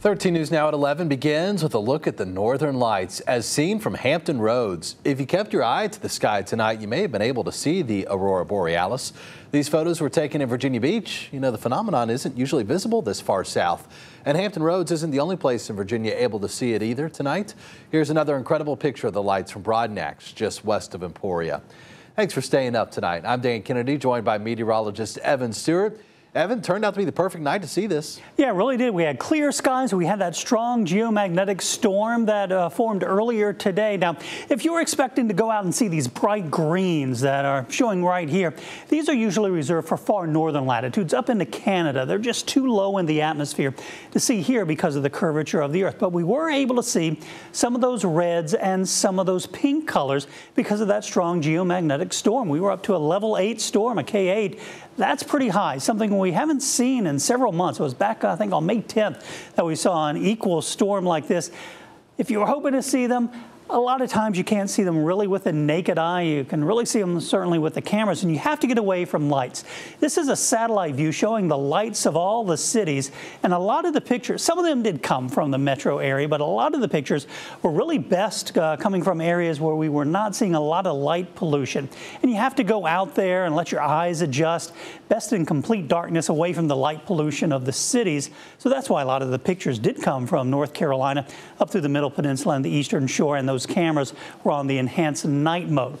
13 News Now at 11 begins with a look at the northern lights as seen from Hampton Roads. If you kept your eye to the sky tonight, you may have been able to see the aurora borealis. These photos were taken in Virginia Beach. You know, the phenomenon isn't usually visible this far south. And Hampton Roads isn't the only place in Virginia able to see it either tonight. Here's another incredible picture of the lights from Broadnax, just west of Emporia. Thanks for staying up tonight. I'm Dan Kennedy, joined by meteorologist Evan Stewart. Evan, turned out to be the perfect night to see this. Yeah, it really did. We had clear skies. We had that strong geomagnetic storm that uh, formed earlier today. Now, if you were expecting to go out and see these bright greens that are showing right here, these are usually reserved for far northern latitudes up into Canada. They're just too low in the atmosphere to see here because of the curvature of the Earth. But we were able to see some of those reds and some of those pink colors because of that strong geomagnetic storm. We were up to a level 8 storm, a K8. That's pretty high, something we haven't seen in several months. It was back, I think, on May 10th that we saw an equal storm like this. If you were hoping to see them, a lot of times you can't see them really with the naked eye. You can really see them certainly with the cameras, and you have to get away from lights. This is a satellite view showing the lights of all the cities, and a lot of the pictures, some of them did come from the metro area, but a lot of the pictures were really best uh, coming from areas where we were not seeing a lot of light pollution. And you have to go out there and let your eyes adjust, best in complete darkness away from the light pollution of the cities. So that's why a lot of the pictures did come from North Carolina up through the Middle Peninsula and the Eastern Shore, and those those cameras were on the enhanced night mode.